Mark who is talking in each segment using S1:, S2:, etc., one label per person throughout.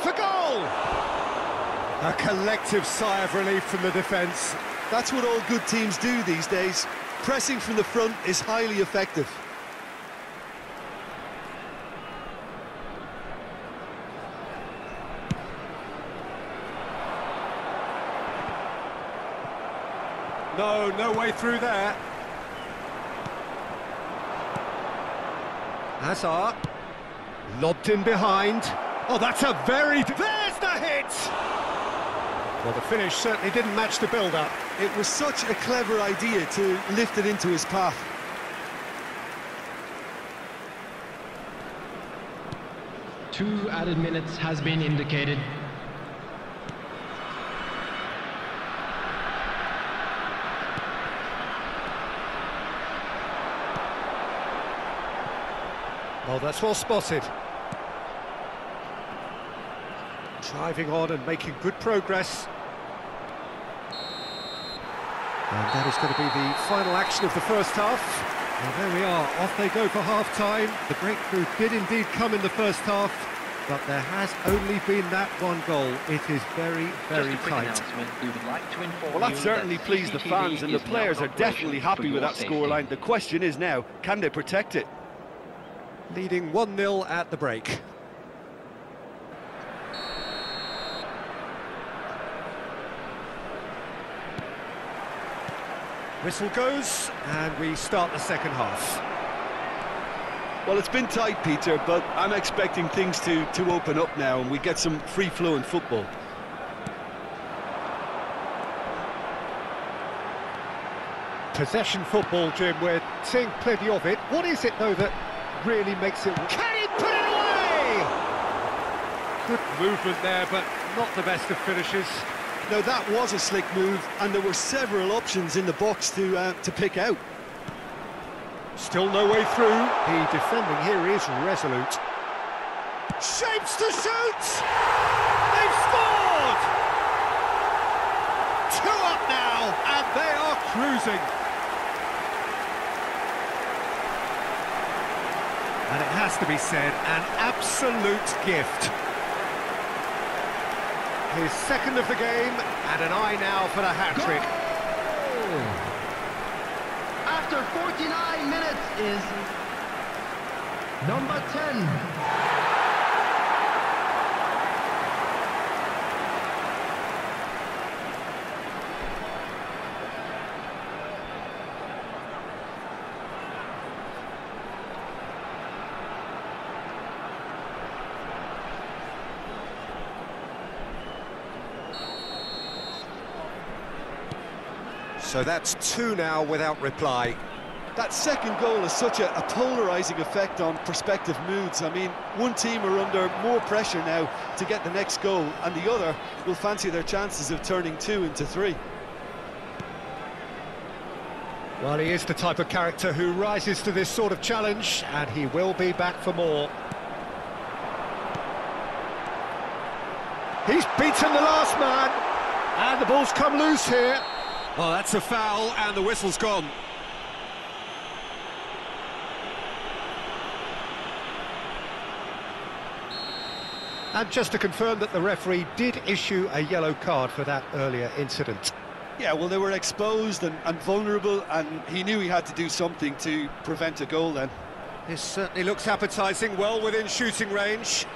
S1: for goal! A collective sigh of relief from the defence.
S2: That's what all good teams do these days. Pressing from the front is highly effective.
S1: No, no way through there. Hazard. Lobbed in behind. Oh, that's a very... There's the hit! Well, the finish certainly didn't match the build-up.
S2: It was such a clever idea to lift it into his path.
S3: Two added minutes has been indicated.
S1: Oh, that's well spotted. Driving on and making good progress. And that is going to be the final action of the first half. Well, there we are, off they go for half-time. The breakthrough did indeed come in the first half, but there has only been that one goal. It is very, very tight.
S4: We would like to
S5: Well, that certainly
S4: that
S5: pleased the fans, and the players are definitely happy with that
S4: safety.
S5: scoreline. The question is now, can they protect it?
S1: Leading 1-0 at the break. Whistle goes, and we start the second half.
S5: Well, it's been tight, Peter, but I'm expecting things to, to open up now and we get some free-flowing football.
S1: Possession football, Jim, we're seeing plenty of it. What is it, though, that really makes it... Can he put it away? Good movement there, but not the best of finishes.
S2: Now that was a slick move, and there were several options in the box to uh, to pick out.
S1: Still no way through. The defending here is resolute. Shapes to shoot! They've scored! Two up now, and they are cruising. And it has to be said, an absolute gift. His second of the game, and an eye now for the hat-trick.
S3: After 49 minutes is number 10.
S1: So that's two now without reply.
S2: That second goal has such a, a polarising effect on prospective moods. I mean, one team are under more pressure now to get the next goal, and the other will fancy their chances of turning two into three.
S1: Well, he is the type of character who rises to this sort of challenge, and he will be back for more. He's beaten the last man, and the ball's come loose here. Well, that's a foul, and the whistle's gone. And just to confirm that the referee did issue a yellow card for that earlier incident.
S2: Yeah, well, they were exposed and, and vulnerable, and he knew he had to do something to prevent a goal then.
S1: This certainly looks appetising, well within shooting range.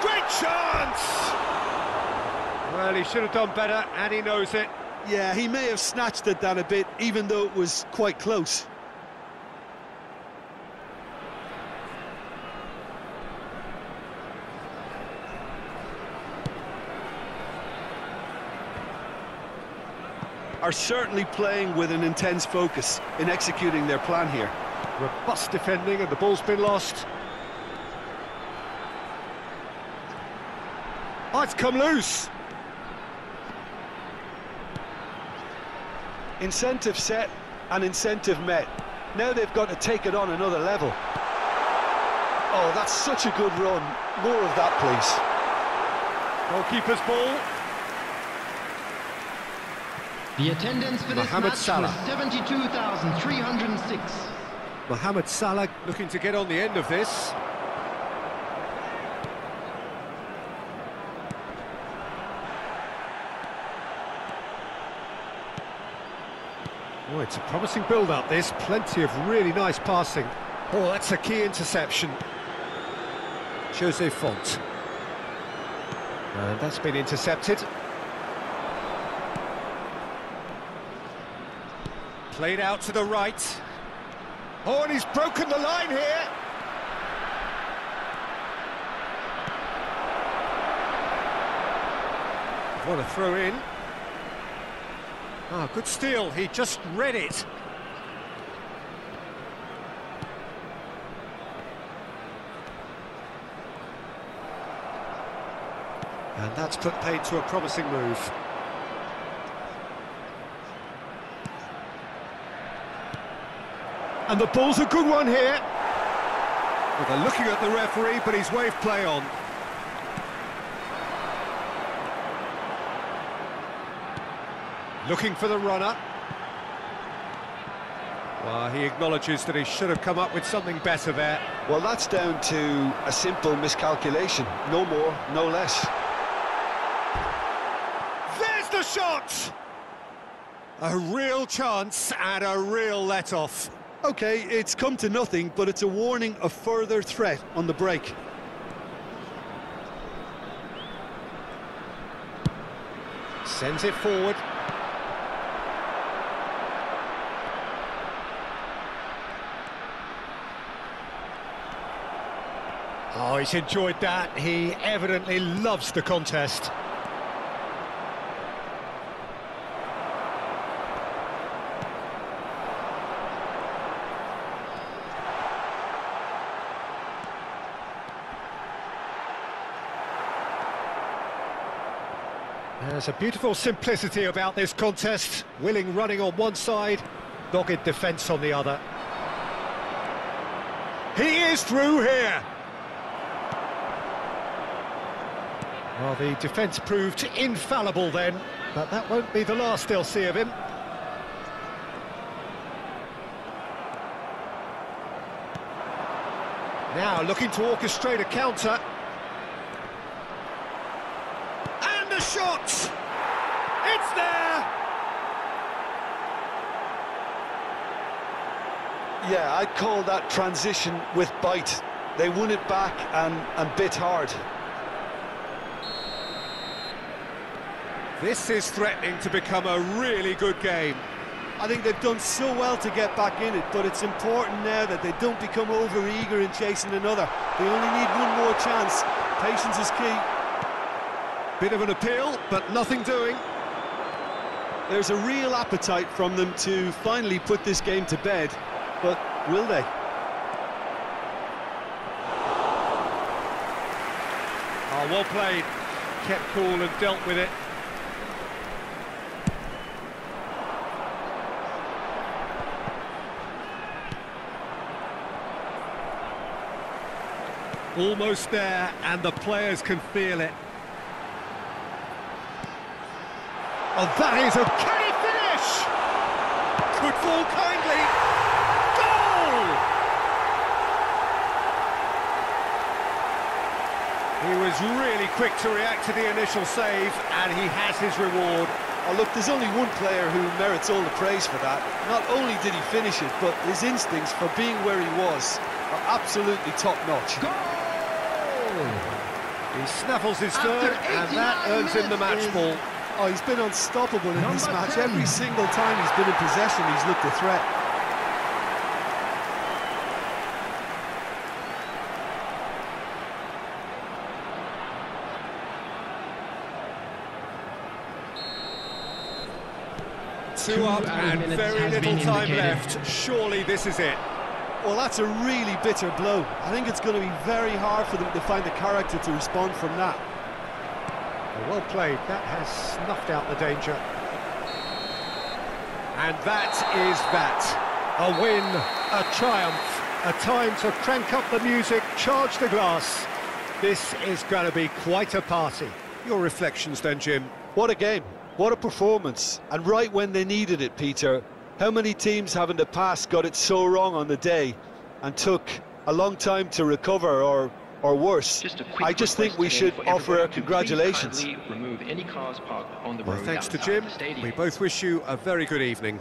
S1: Great chance! Well, he should have done better, and he knows it.
S2: Yeah, he may have snatched at that a bit, even though it was quite close.
S5: Are certainly playing with an intense focus in executing their plan here.
S1: Robust defending, and the ball's been lost. Oh, it's come loose.
S2: Incentive set and incentive met. Now they've got to take it on another level. Oh, that's such a good run. More of that, please.
S1: Goalkeeper's ball.
S3: The attendance for this
S1: Mohamed
S3: match
S1: Salah.
S3: was 72,306.
S1: Mohamed Salah looking to get on the end of this. Oh, it's a promising build-up, this. Plenty of really nice passing. Oh, that's a key interception. Jose Font. And that's been intercepted. Played out to the right. Oh, and he's broken the line here. What a throw in. Ah, good steal. He just read it. And that's put paid to a promising move. And the ball's a good one here. Well, they're looking at the referee, but he's waved play on. Looking for the runner. Well, he acknowledges that he should have come up with something better there.
S2: Well, that's down to a simple miscalculation. No more, no less.
S1: There's the shot! A real chance and a real let-off.
S2: OK, it's come to nothing, but it's a warning of further threat on the break.
S1: Sends it forward. Oh, he's enjoyed that. He evidently loves the contest. There's a beautiful simplicity about this contest. Willing running on one side, dogged defence on the other. He is through here. Well, the defence proved infallible then, but that won't be the last they'll see of him. Now looking to orchestrate a counter. And a shot! It's there!
S2: Yeah, I'd call that transition with bite. They won it back and, and bit hard.
S1: This is threatening to become a really good game.
S2: I think they've done so well to get back in it, but it's important now that they don't become over-eager in chasing another. They only need one more chance. Patience is key.
S1: Bit of an appeal, but nothing doing.
S2: There's a real appetite from them to finally put this game to bed, but will they?
S1: Oh, well played. Kept cool and dealt with it. Almost there, and the players can feel it. Oh, that is a... Can he finish? Could fall kindly. Goal! He was really quick to react to the initial save, and he has his reward.
S2: Oh, look, there's only one player who merits all the praise for that. Not only did he finish it, but his instincts for being where he was are absolutely top-notch.
S1: He snaffles his third, and that earns him the match ball.
S2: Oh, he's been unstoppable in this match. Every single time he's been in possession, he's looked a threat.
S1: Two up and very little time left. Surely this is it.
S2: Well, that's a really bitter blow. I think it's going to be very hard for them to find the character to respond from that.
S1: Well played. That has snuffed out the danger. And that is that. A win, a triumph, a time to crank up the music, charge the glass. This is going to be quite a party. Your reflections then, Jim?
S2: What a game. What a performance. And right when they needed it, Peter. How many teams have in the past got it so wrong on the day and took a long time to recover or or worse?
S3: Just a quick
S2: I just think we should offer our
S3: everybody to please
S2: congratulations.
S3: remove any cars parked on the
S1: Well,
S3: road
S1: thanks to Jim. We both wish you a very good evening.